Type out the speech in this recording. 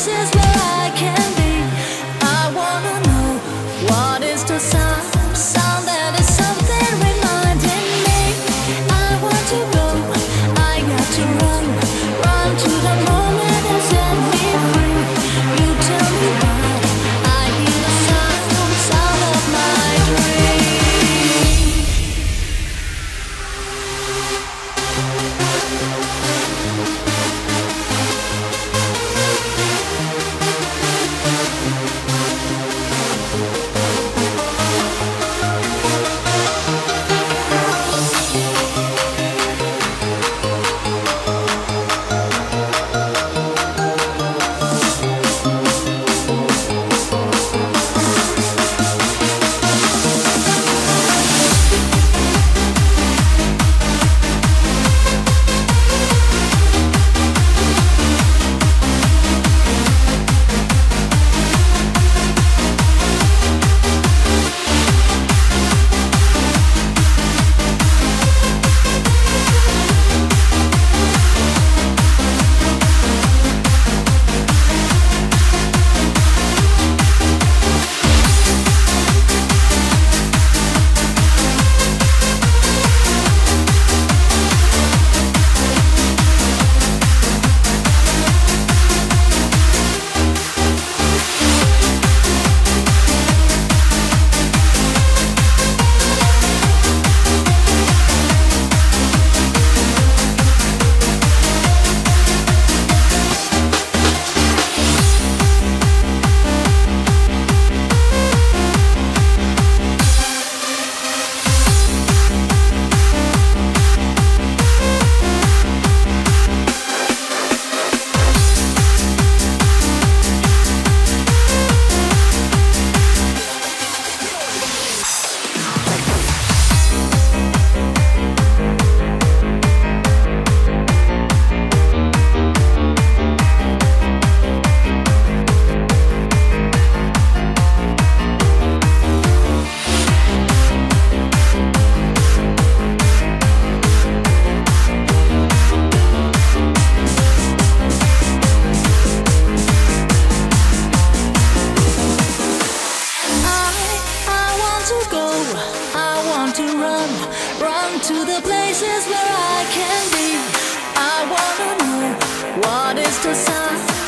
This is to go. I want to run, run to the places where I can be. I wanna know what is the sign.